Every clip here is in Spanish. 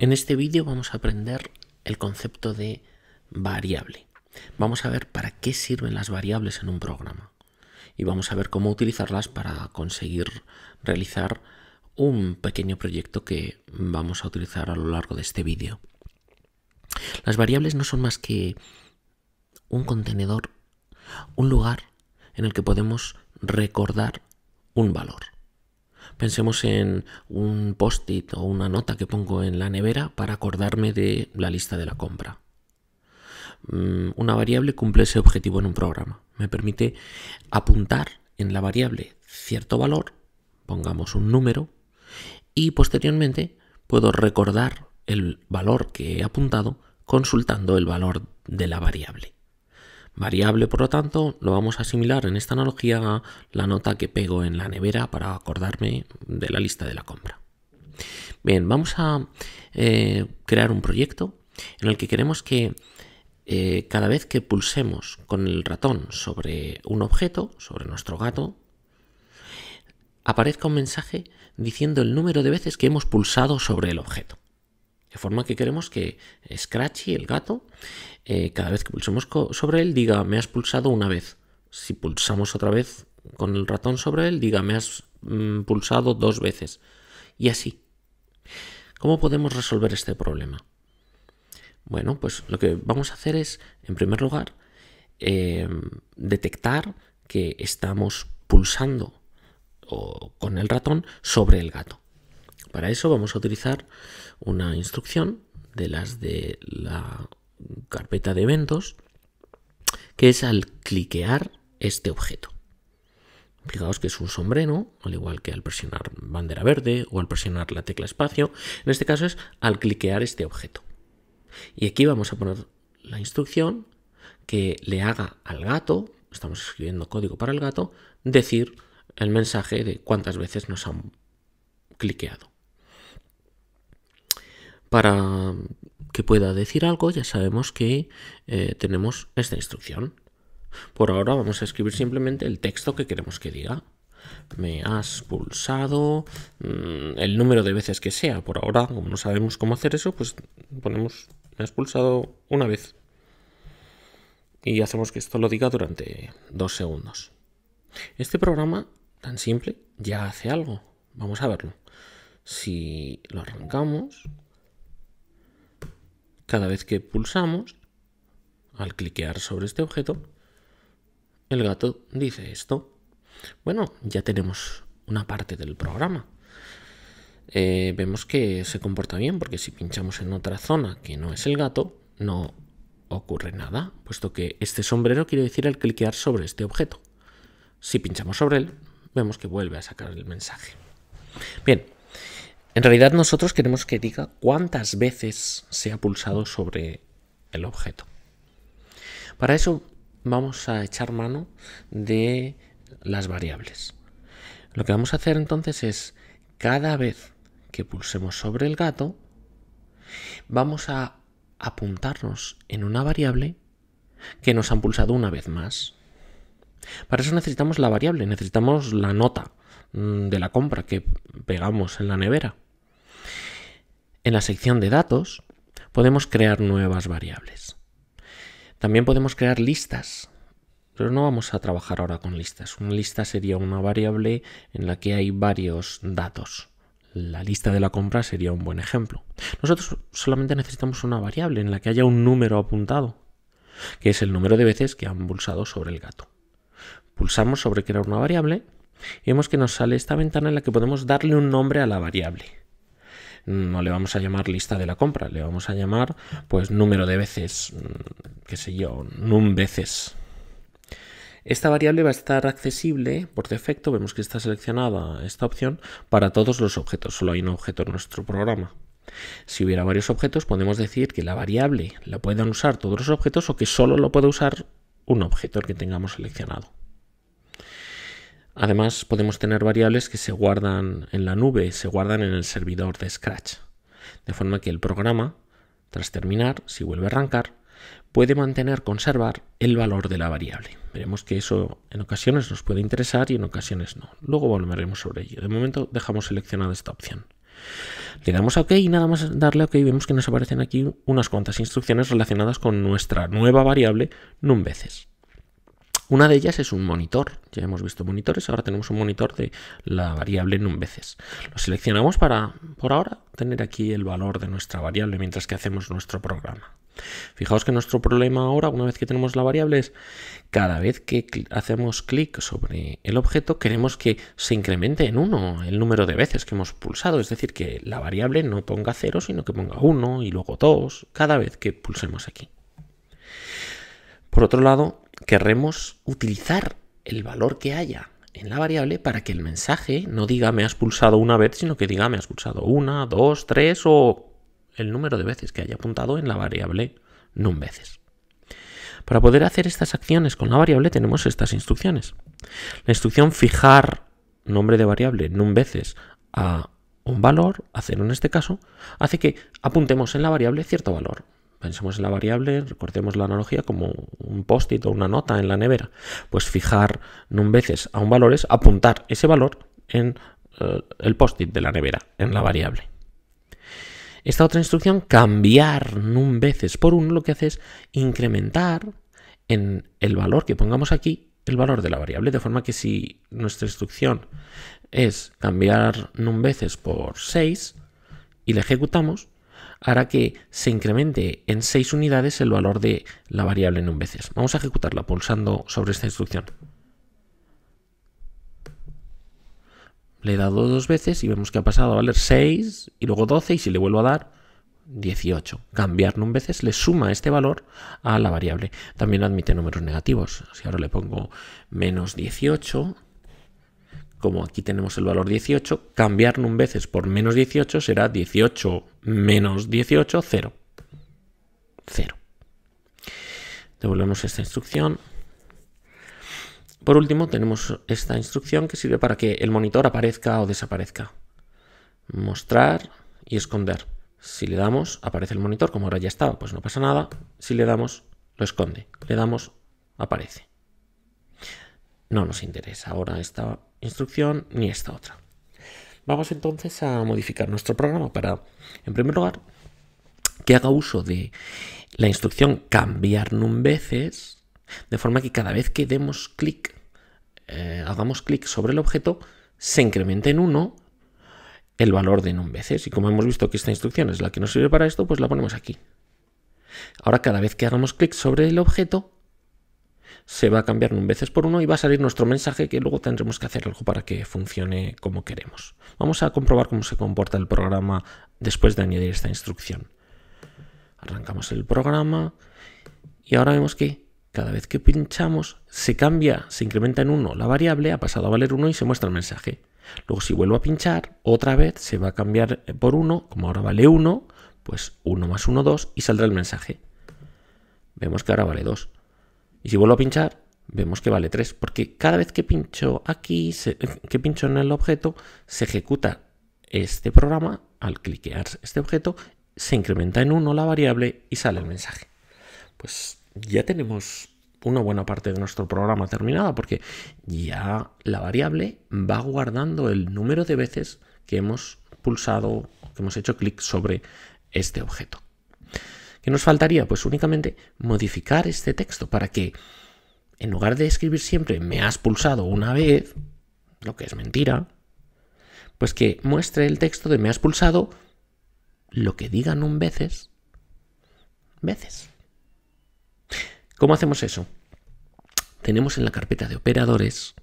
En este vídeo vamos a aprender el concepto de variable. Vamos a ver para qué sirven las variables en un programa y vamos a ver cómo utilizarlas para conseguir realizar un pequeño proyecto que vamos a utilizar a lo largo de este vídeo. Las variables no son más que un contenedor, un lugar en el que podemos recordar un valor. Pensemos en un post-it o una nota que pongo en la nevera para acordarme de la lista de la compra. Mm, una variable cumple ese objetivo en un programa. Me permite apuntar en la variable cierto valor, pongamos un número, y posteriormente puedo recordar el valor que he apuntado consultando el valor de la variable. Variable, por lo tanto, lo vamos a asimilar en esta analogía a la nota que pego en la nevera para acordarme de la lista de la compra. Bien, vamos a eh, crear un proyecto en el que queremos que eh, cada vez que pulsemos con el ratón sobre un objeto, sobre nuestro gato, aparezca un mensaje diciendo el número de veces que hemos pulsado sobre el objeto. De forma que queremos que Scratchy, el gato, eh, cada vez que pulsemos sobre él, diga me has pulsado una vez. Si pulsamos otra vez con el ratón sobre él, diga me has mm, pulsado dos veces. Y así. ¿Cómo podemos resolver este problema? Bueno, pues lo que vamos a hacer es, en primer lugar, em, detectar que estamos pulsando con el ratón sobre el gato. Para eso vamos a utilizar una instrucción de las de la carpeta de eventos, que es al cliquear este objeto. Fijaos que es un sombrero, al igual que al presionar bandera verde o al presionar la tecla espacio. En este caso es al cliquear este objeto. Y aquí vamos a poner la instrucción que le haga al gato, estamos escribiendo código para el gato, decir el mensaje de cuántas veces nos han cliqueado. Para que pueda decir algo, ya sabemos que eh, tenemos esta instrucción. Por ahora vamos a escribir simplemente el texto que queremos que diga. Me has pulsado mm, el número de veces que sea. Por ahora, como no sabemos cómo hacer eso, pues ponemos me has pulsado una vez. Y hacemos que esto lo diga durante dos segundos. Este programa tan simple ya hace algo. Vamos a verlo. Si lo arrancamos, cada vez que pulsamos, al cliquear sobre este objeto, el gato dice esto. Bueno, ya tenemos una parte del programa. Eh, vemos que se comporta bien, porque si pinchamos en otra zona que no es el gato, no ocurre nada, puesto que este sombrero quiere decir el cliquear sobre este objeto. Si pinchamos sobre él, vemos que vuelve a sacar el mensaje. Bien, en realidad nosotros queremos que diga cuántas veces se ha pulsado sobre el objeto. Para eso vamos a echar mano de las variables. Lo que vamos a hacer entonces es cada vez que pulsemos sobre el gato, vamos a apuntarnos en una variable que nos han pulsado una vez más. Para eso necesitamos la variable, necesitamos la nota mm, de la compra que pegamos en la nevera. En la sección de datos podemos crear nuevas variables. También podemos crear listas, pero no vamos a trabajar ahora con listas. Una lista sería una variable en la que hay varios datos. La lista de la compra sería un buen ejemplo. Nosotros solamente necesitamos una variable en la que haya un número apuntado, que es el número de veces que han pulsado sobre el gato. Pulsamos sobre crear una variable y vemos que nos sale esta ventana en la que podemos darle un nombre a la variable no le vamos a llamar lista de la compra, le vamos a llamar pues número de veces, mm, qué sé yo, num veces. Esta variable va a estar accesible por defecto, vemos que está seleccionada esta opción para todos los objetos, solo hay un objeto en nuestro programa. Si hubiera varios objetos, podemos decir que la variable la puedan usar todos los objetos o que solo lo puede usar un objeto el que tengamos seleccionado. Además, podemos tener variables que se guardan en la nube, se guardan en el servidor de Scratch. De forma que el programa, tras terminar, si vuelve a arrancar, puede mantener, conservar el valor de la variable. Veremos que eso en ocasiones nos puede interesar y en ocasiones no. Luego volveremos sobre ello. De momento dejamos seleccionada esta opción. Le damos a OK y nada más darle a OK vemos que nos aparecen aquí unas cuantas instrucciones relacionadas con nuestra nueva variable num veces. Una de ellas es un monitor. Ya hemos visto monitores, ahora tenemos un monitor de la variable num veces. Lo seleccionamos para, por ahora, tener aquí el valor de nuestra variable mientras que hacemos nuestro programa. Fijaos que nuestro problema ahora, una vez que tenemos la variable, es cada vez que hacemos clic sobre el objeto, queremos que se incremente en 1 el número de veces que hemos pulsado. Es decir, que la variable no ponga 0, sino que ponga 1 y luego 2 cada vez que pulsemos aquí. Por otro lado, querremos utilizar el valor que haya en la variable para que el mensaje no diga me has pulsado una vez, sino que diga me has pulsado una, dos, tres o el número de veces que haya apuntado en la variable num veces. Para poder hacer estas acciones con la variable tenemos estas instrucciones. La instrucción fijar nombre de variable num veces a un valor, a cero en este caso, hace que apuntemos en la variable cierto valor. Pensemos en la variable, recordemos la analogía como un post-it o una nota en la nevera. Pues fijar num veces a un valor es apuntar ese valor en eh, el post-it de la nevera, en la variable. Esta otra instrucción, cambiar num veces por 1, lo que hace es incrementar en el valor que pongamos aquí el valor de la variable, de forma que si nuestra instrucción es cambiar num veces por 6 y la ejecutamos, hará que se incremente en 6 unidades el valor de la variable num veces. Vamos a ejecutarla pulsando sobre esta instrucción. Le he dado dos veces y vemos que ha pasado a valer 6 y luego 12 y si le vuelvo a dar 18. Cambiar num veces le suma este valor a la variable. También admite números negativos. Si ahora le pongo menos 18, como aquí tenemos el valor 18, cambiar num veces por menos 18 será 18 menos 18, 0. 0. Devolvemos esta instrucción. Por último, tenemos esta instrucción que sirve para que el monitor aparezca o desaparezca. Mostrar y esconder. Si le damos, aparece el monitor, como ahora ya estaba, pues no pasa nada. Si le damos, lo esconde. Le damos, aparece. No nos interesa ahora esta instrucción ni esta otra. Vamos entonces a modificar nuestro programa para, en primer lugar, que haga uso de la instrucción cambiar num veces, de forma que cada vez que demos clic eh, hagamos clic sobre el objeto, se incremente en 1 el valor de num veces. Y como hemos visto que esta instrucción es la que nos sirve para esto, pues la ponemos aquí. Ahora cada vez que hagamos clic sobre el objeto, se va a cambiar num veces por 1 y va a salir nuestro mensaje que luego tendremos que hacer algo para que funcione como queremos. Vamos a comprobar cómo se comporta el programa después de añadir esta instrucción. Arrancamos el programa y ahora vemos que cada vez que pinchamos se cambia, se incrementa en 1 la variable, ha pasado a valer 1 y se muestra el mensaje. Luego si vuelvo a pinchar, otra vez se va a cambiar por 1, como ahora vale 1, pues 1 más 1, 2 y saldrá el mensaje. Vemos que ahora vale 2. Y si vuelvo a pinchar, vemos que vale 3, porque cada vez que pincho aquí, que pincho en el objeto, se ejecuta este programa, al cliquear este objeto, se incrementa en 1 la variable y sale el mensaje. Pues ya tenemos una buena parte de nuestro programa terminada porque ya la variable va guardando el número de veces que hemos pulsado, que hemos hecho clic sobre este objeto. ¿Qué nos faltaría? Pues únicamente modificar este texto para que en lugar de escribir siempre me has pulsado una vez, lo que es mentira, pues que muestre el texto de me has pulsado lo que digan un veces, veces. ¿Cómo hacemos eso? Tenemos en la carpeta de operadores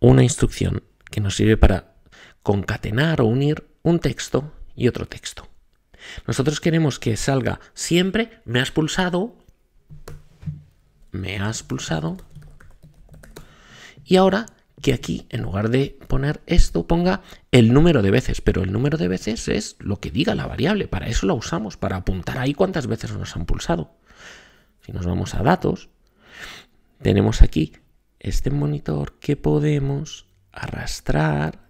una instrucción que nos sirve para concatenar o unir un texto y otro texto. Nosotros queremos que salga siempre me has pulsado, me has pulsado, y ahora que aquí, en lugar de poner esto, ponga el número de veces, pero el número de veces es lo que diga la variable, para eso la usamos, para apuntar ahí cuántas veces nos han pulsado. Si nos vamos a datos, tenemos aquí este monitor que podemos arrastrar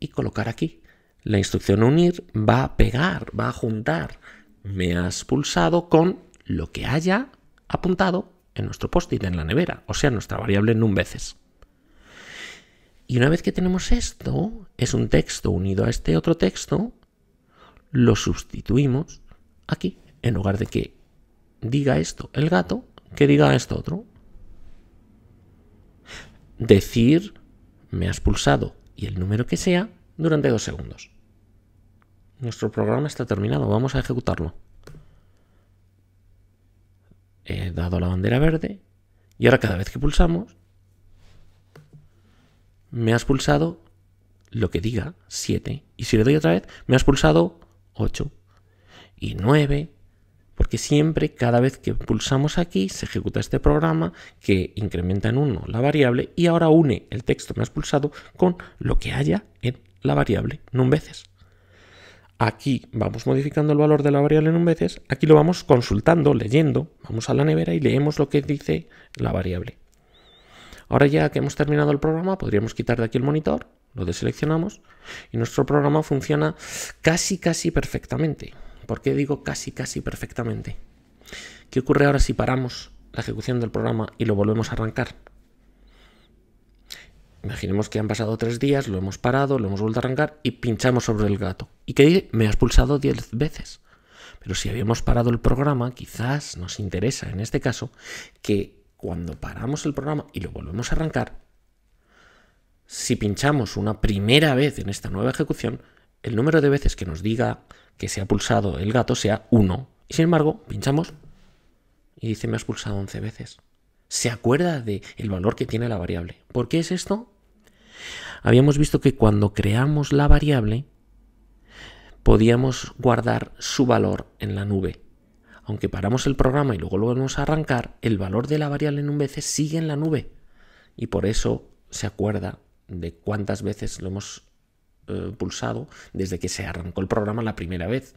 y colocar aquí. La instrucción unir va a pegar, va a juntar me has pulsado con lo que haya apuntado en nuestro post-it en la nevera, o sea, nuestra variable num veces. Y una vez que tenemos esto, es un texto unido a este otro texto, lo sustituimos aquí, en lugar de que diga esto el gato, que diga esto otro. Decir, me has pulsado y el número que sea durante dos segundos. Nuestro programa está terminado, vamos a ejecutarlo. He dado la bandera verde y ahora cada vez que pulsamos, me has pulsado lo que diga 7. Y si le doy otra vez, me has pulsado 8 y 9. Porque siempre, cada vez que pulsamos aquí, se ejecuta este programa que incrementa en 1 la variable y ahora une el texto me has pulsado con lo que haya en la variable num veces. Aquí vamos modificando el valor de la variable num veces, aquí lo vamos consultando, leyendo, vamos a la nevera y leemos lo que dice la variable. Ahora ya que hemos terminado el programa, podríamos quitar de aquí el monitor, lo deseleccionamos y nuestro programa funciona casi casi perfectamente. ¿Por qué digo casi casi perfectamente? ¿Qué ocurre ahora si paramos la ejecución del programa y lo volvemos a arrancar? Imaginemos que han pasado tres días, lo hemos parado, lo hemos vuelto a arrancar y pinchamos sobre el gato. ¿Y que dice? Me has pulsado diez veces. Pero si habíamos parado el programa, quizás nos interesa en este caso que cuando paramos el programa y lo volvemos a arrancar, si pinchamos una primera vez en esta nueva ejecución, el número de veces que nos diga que se ha pulsado el gato sea 1. Y sin embargo, pinchamos y dice me has pulsado 11 veces. Se acuerda del el valor que tiene la variable. ¿Por qué es esto? Habíamos visto que cuando creamos la variable, podíamos guardar su valor en la nube. Aunque paramos el programa y luego lo volvemos a arrancar, el valor de la variable en un veces sigue en la nube. Y por eso se acuerda de cuántas veces lo hemos eh, pulsado desde que se arrancó el programa la primera vez.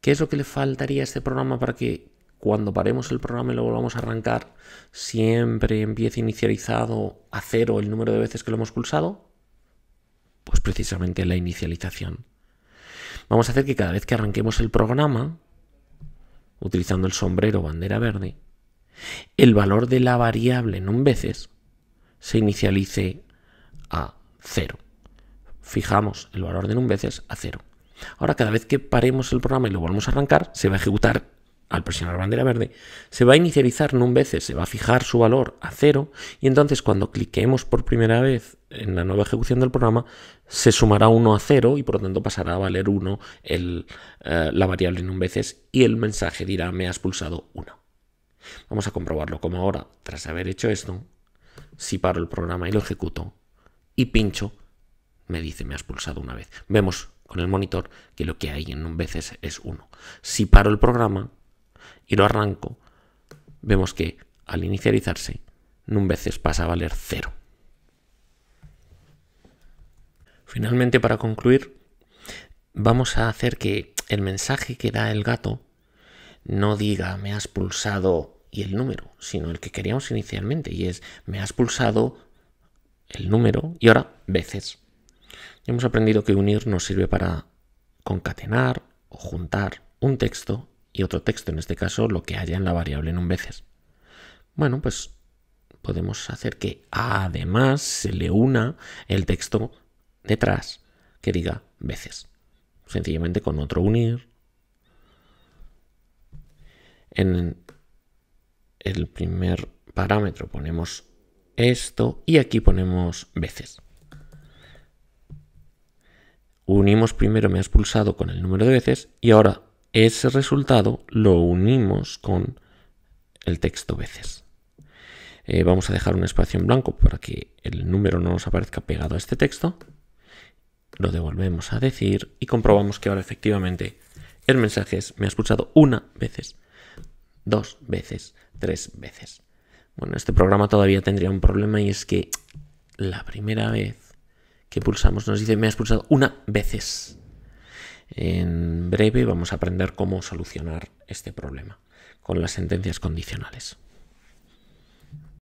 ¿Qué es lo que le faltaría a este programa para que cuando paremos el programa y lo volvamos a arrancar, siempre empiece inicializado a cero el número de veces que lo hemos pulsado? Pues precisamente la inicialización. Vamos a hacer que cada vez que arranquemos el programa, utilizando el sombrero bandera verde, el valor de la variable en veces se inicialice a cero. Fijamos el valor de un veces a cero. Ahora, cada vez que paremos el programa y lo volvemos a arrancar, se va a ejecutar al presionar bandera verde, se va a inicializar num veces, se va a fijar su valor a cero y entonces cuando cliquemos por primera vez en la nueva ejecución del programa, se sumará 1 a 0 y por lo tanto pasará a valer 1 el, eh, la variable num veces y el mensaje dirá me has pulsado 1. Vamos a comprobarlo como ahora, tras haber hecho esto, si paro el programa y lo ejecuto y pincho, me dice me has pulsado una vez. Vemos con el monitor que lo que hay en un veces es 1. Si paro el programa, y lo arranco, vemos que al inicializarse, num veces pasa a valer cero. Finalmente, para concluir, vamos a hacer que el mensaje que da el gato no diga me has pulsado y el número, sino el que queríamos inicialmente, y es me has pulsado el número y ahora veces. hemos aprendido que unir nos sirve para concatenar o juntar un texto y otro texto, en este caso lo que haya en la variable en veces. Bueno, pues podemos hacer que además se le una el texto detrás que diga veces. Sencillamente con otro unir. En el primer parámetro ponemos esto y aquí ponemos veces. Unimos primero me has pulsado con el número de veces y ahora ese resultado lo unimos con el texto veces. Eh, vamos a dejar un espacio en blanco para que el número no nos aparezca pegado a este texto. Lo devolvemos a decir y comprobamos que ahora efectivamente el mensaje es me has pulsado una veces, dos veces, tres veces. Bueno, este programa todavía tendría un problema y es que la primera vez que pulsamos nos dice me has pulsado una veces. En breve vamos a aprender cómo solucionar este problema con las sentencias condicionales.